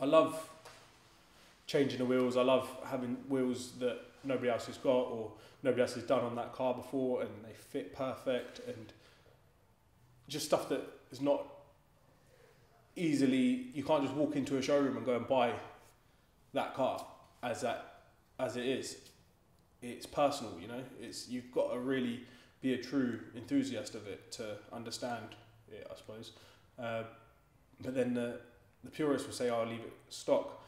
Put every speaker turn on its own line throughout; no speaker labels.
I love changing the wheels. I love having wheels that nobody else has got or nobody else has done on that car before, and they fit perfect and just stuff that is not easily. You can't just walk into a showroom and go and buy that car as that as it is. It's personal, you know. It's you've got to really be a true enthusiast of it to understand it, I suppose. Uh, but then the the purists will say, "Oh, leave it stock."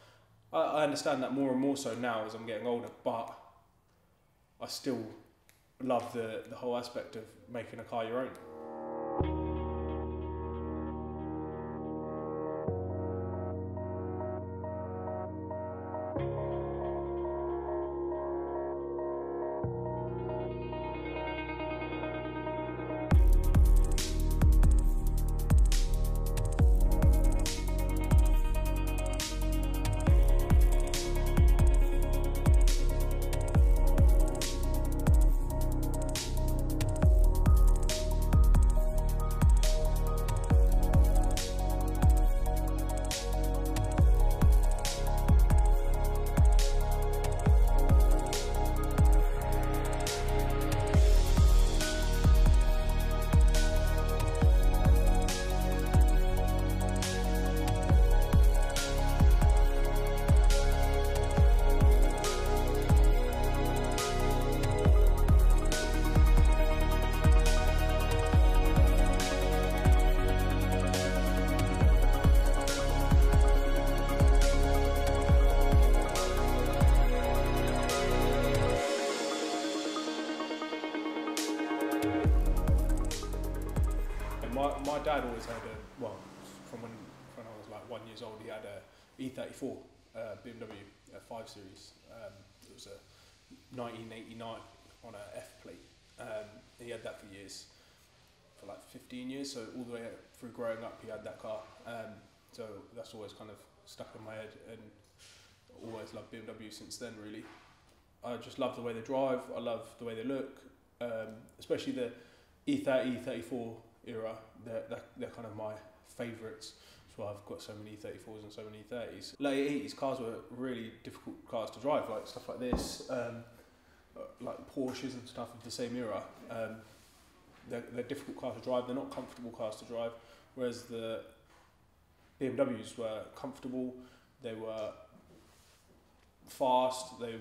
I, I understand that more and more so now as I'm getting older, but I still love the the whole aspect of making a car your own. My, my dad always had a well from when when I was like one years old he had a E34 uh, BMW uh, 5 Series. Um, it was a 1989 on a F plate. Um, he had that for years, for like 15 years. So all the way through growing up, he had that car. Um, so that's always kind of stuck in my head, and always loved BMW since then. Really, I just love the way they drive. I love the way they look, um, especially the E30, E34 era. They're, they're, they're kind of my favourites. That's why I've got so many E34s and so many E30s. Late 80s cars were really difficult cars to drive, like stuff like this, um, uh, like Porsches and stuff of the same era. Um, they're, they're difficult cars to drive. They're not comfortable cars to drive. Whereas the BMWs were comfortable. They were fast. They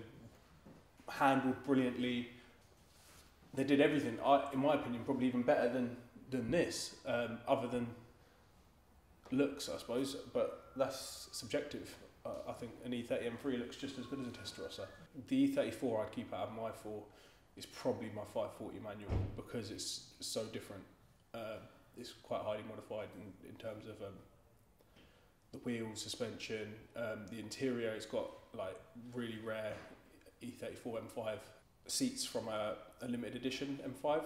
handled brilliantly. They did everything. I, in my opinion, probably even better than than this, um, other than looks, I suppose. But that's subjective. Uh, I think an E30 M3 looks just as good as a Testarossa. The E34 I'd keep out of my four is probably my 540 manual because it's so different. Uh, it's quite highly modified in, in terms of um, the wheels, suspension, um, the interior. It's got like really rare E34 M5 seats from a, a limited edition M5,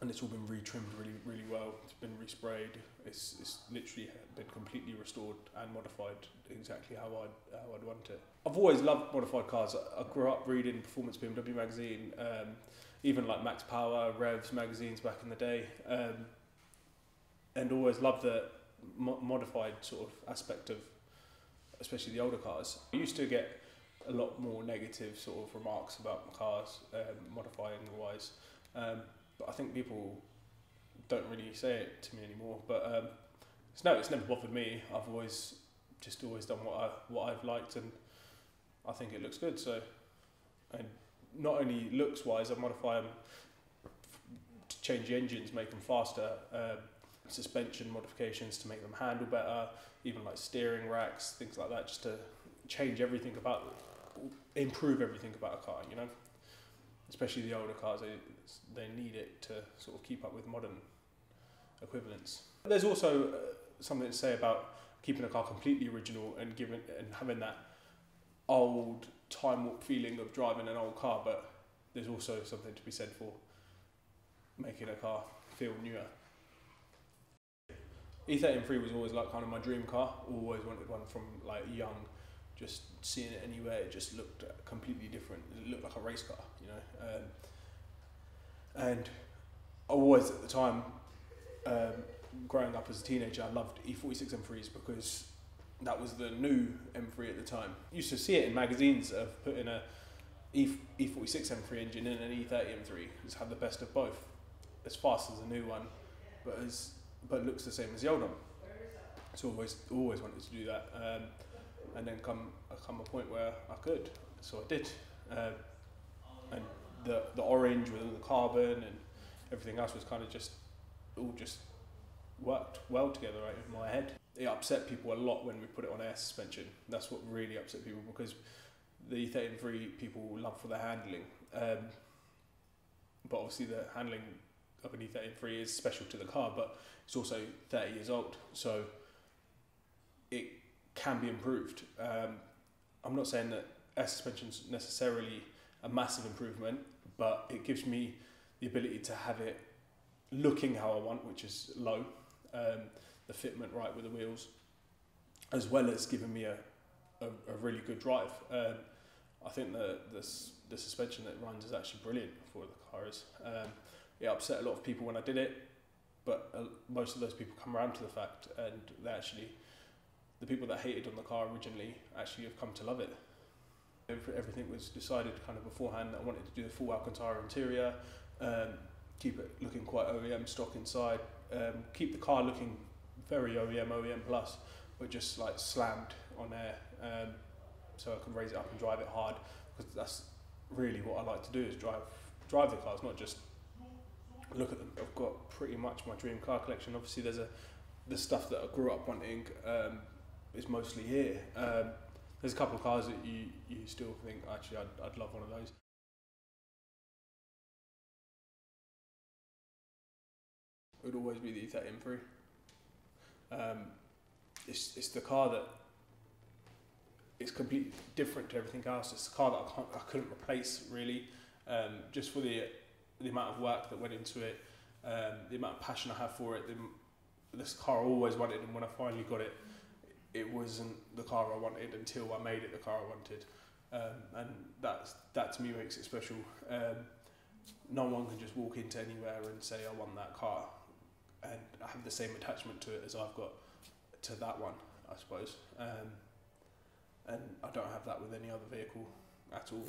and it's all been retrimmed really, really well. It's been resprayed. It's, it's literally been completely restored and modified exactly how I'd, how I'd want it. I've always loved modified cars. I, I grew up reading Performance BMW magazine, um, even like Max Power, Revs magazines back in the day, um, and always loved the mo- modified sort of aspect of, especially the older cars. I used to get a lot more negative sort of remarks about cars, um, modifying wise. Um, but I think people don't really say it to me anymore. But um, it's no, it's never bothered me. I've always just always done what I what I've liked, and I think it looks good. So, and not only looks wise, I modify them to change the engines, make them faster. Um, suspension modifications to make them handle better, even like steering racks, things like that, just to change everything about, improve everything about a car. You know especially the older cars, they, they need it to sort of keep up with modern equivalents. There's also uh, something to say about keeping a car completely original and giving and having that old time warp feeling of driving an old car, but there's also something to be said for making a car feel newer. E30 M3 was always like kind of my dream car. Always wanted one from like young just seeing it anywhere, it just looked completely different. It looked like a race car, you know. Um, and I always at the time, um, growing up as a teenager, I loved E46 M3s because that was the new M3 at the time. Used to see it in magazines of putting a E E46 M3 engine in an E30 M3. It's had the best of both. As fast as the new one, but as but looks the same as the old one. So always always wanted to do that, um, and then come come a point where I could, so I did, um, and the the orange with all the carbon and everything else was kind of just all just worked well together right in my head. It upset people a lot when we put it on air suspension. That's what really upset people because the E33 people love for the handling. Um, but obviously the handling of an E33 is special to the car, but it's also 30 years old, so it can be improved. Um, I'm not saying that air suspension is necessarily a massive improvement, but it gives me the ability to have it looking how I want, which is low, um, the fitment right with the wheels, as well as giving me a, a, a really good drive. Um, I think the, the the suspension that runs is actually brilliant for the car is. Um, it upset a lot of people when I did it, but uh, most of those people come around to the fact, and they actually, the people that hated on the car originally actually have come to love it. Everything was decided kind of beforehand. I wanted to do a full Alcantara interior, um, keep it looking quite OEM stock inside, um, keep the car looking very OEM, OEM plus, but just like slammed on air, um, so I can raise it up and drive it hard because that's really what I like to do is drive drive the cars, not just look at them. I've got pretty much my dream car collection. Obviously, there's a the stuff that I grew up wanting um, is mostly here. Um, there's a couple of cars that you you still think actually I'd I'd love one of those. It would always be the E30 M3. Um, it's it's the car that it's completely different to everything else. It's a car that I, can't, I couldn't replace really, um, just for the the amount of work that went into it, um, the amount of passion I have for it. The, this car I always wanted, and when I finally got it, it wasn't the car I wanted until I made it the car I wanted, um, and that's that to me makes it special. Um, no one can just walk into anywhere and say I want that car, and I have the same attachment to it as I've got to that one, I suppose. Um, and I don't have that with any other vehicle at all.